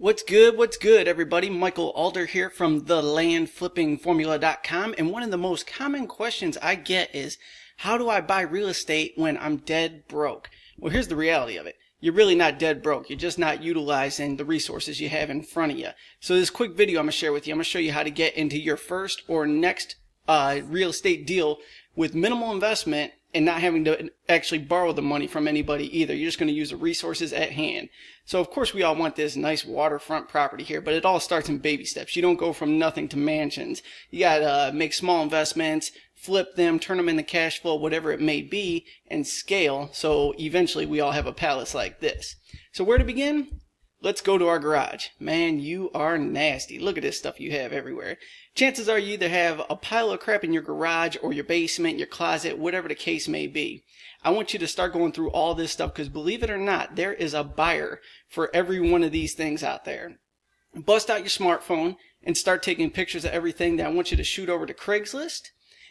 What's good? What's good, everybody? Michael Alder here from thelandflippingformula.com. And one of the most common questions I get is, how do I buy real estate when I'm dead broke? Well, here's the reality of it. You're really not dead broke. You're just not utilizing the resources you have in front of you. So this quick video I'm going to share with you, I'm going to show you how to get into your first or next uh, real estate deal with minimal investment and not having to actually borrow the money from anybody either. You're just going to use the resources at hand. So of course we all want this nice waterfront property here, but it all starts in baby steps. You don't go from nothing to mansions. You got to uh, make small investments, flip them, turn them into cash flow, whatever it may be, and scale. So eventually we all have a palace like this. So where to begin? Let's go to our garage. Man, you are nasty. Look at this stuff you have everywhere. Chances are you either have a pile of crap in your garage or your basement, your closet, whatever the case may be. I want you to start going through all this stuff because believe it or not, there is a buyer for every one of these things out there. Bust out your smartphone and start taking pictures of everything that I want you to shoot over to Craigslist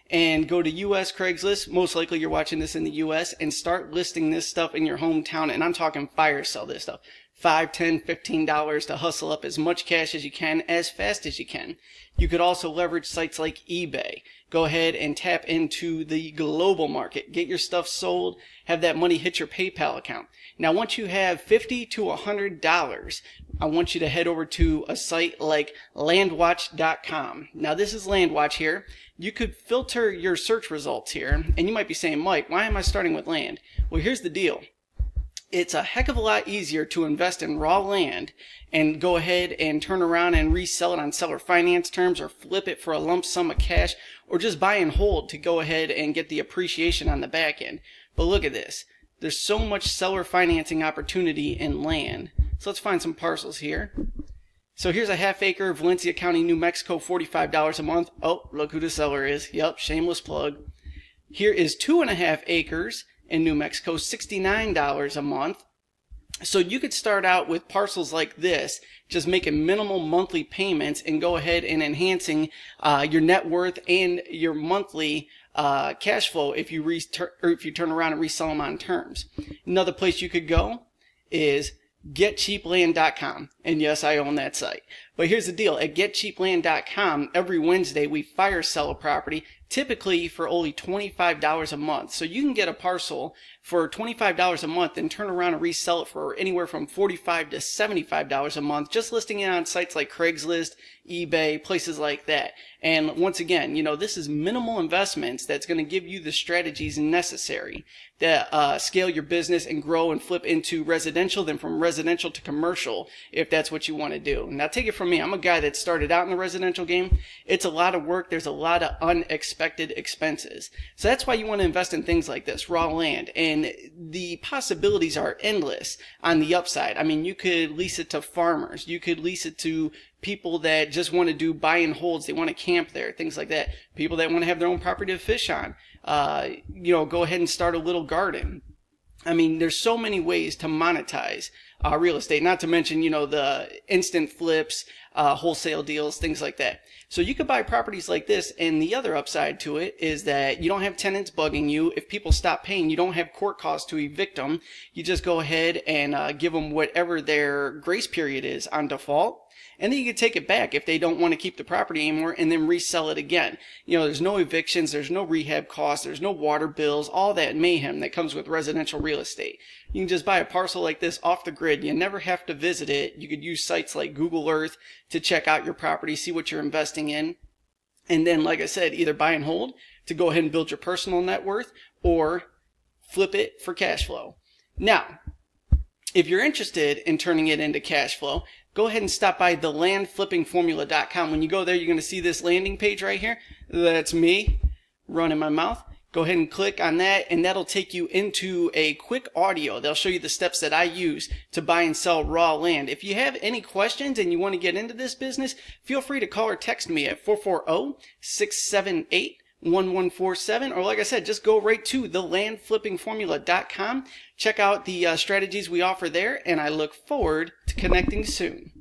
and go to US Craigslist. Most likely you're watching this in the US and start listing this stuff in your hometown. And I'm talking fire sell this stuff. Five, ten, fifteen dollars to hustle up as much cash as you can as fast as you can. You could also leverage sites like eBay. Go ahead and tap into the global market. Get your stuff sold. Have that money hit your PayPal account. Now, once you have 50 to $100, I want you to head over to a site like landwatch.com. Now, this is Landwatch here. You could filter your search results here, and you might be saying, Mike, why am I starting with land? Well, here's the deal it's a heck of a lot easier to invest in raw land and go ahead and turn around and resell it on seller finance terms or flip it for a lump sum of cash or just buy and hold to go ahead and get the appreciation on the back end. But look at this. There's so much seller financing opportunity in land. So let's find some parcels here. So here's a half acre, Valencia County, New Mexico, $45 a month. Oh, look who the seller is. Yep, shameless plug. Here is two and a half acres in New Mexico, $69 a month. So you could start out with parcels like this, just making minimal monthly payments and go ahead and enhancing uh, your net worth and your monthly uh, cash flow if you or if you turn around and resell them on terms. Another place you could go is getcheapland.com. And yes, I own that site. But here's the deal. At getcheapland.com, every Wednesday we fire sell a property typically for only $25 a month. So you can get a parcel for $25 a month and turn around and resell it for anywhere from $45 to $75 a month, just listing it on sites like Craigslist, eBay, places like that. And once again, you know, this is minimal investments that's going to give you the strategies necessary to uh, scale your business and grow and flip into residential, then from residential to commercial, if that's what you want to do. Now, take it from me. I'm a guy that started out in the residential game. It's a lot of work. There's a lot of unexpected expenses. So that's why you want to invest in things like this, raw land. And the possibilities are endless on the upside. I mean, you could lease it to farmers. You could lease it to people that just want to do buy and holds. They want to camp there, things like that. People that want to have their own property to fish on. Uh, you know, go ahead and start a little garden. I mean, there's so many ways to monetize uh, real estate, not to mention, you know, the instant flips, uh, wholesale deals, things like that. So you could buy properties like this, and the other upside to it is that you don't have tenants bugging you. If people stop paying, you don't have court costs to evict them. You just go ahead and uh, give them whatever their grace period is on default and then you can take it back if they don't want to keep the property anymore and then resell it again. You know, there's no evictions, there's no rehab costs, there's no water bills, all that mayhem that comes with residential real estate. You can just buy a parcel like this off the grid. You never have to visit it. You could use sites like Google Earth to check out your property, see what you're investing in. And then, like I said, either buy and hold to go ahead and build your personal net worth or flip it for cash flow. Now, if you're interested in turning it into cash flow, go ahead and stop by the landflippingformula.com. When you go there, you're going to see this landing page right here. That's me running my mouth. Go ahead and click on that and that'll take you into a quick audio. They'll show you the steps that I use to buy and sell raw land. If you have any questions and you want to get into this business, feel free to call or text me at 440 678 1147 or like I said just go right to the landflippingformula.com check out the uh, strategies we offer there and I look forward to connecting soon